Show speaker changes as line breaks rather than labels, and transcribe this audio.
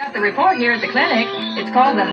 Got the report here at the clinic. It's called the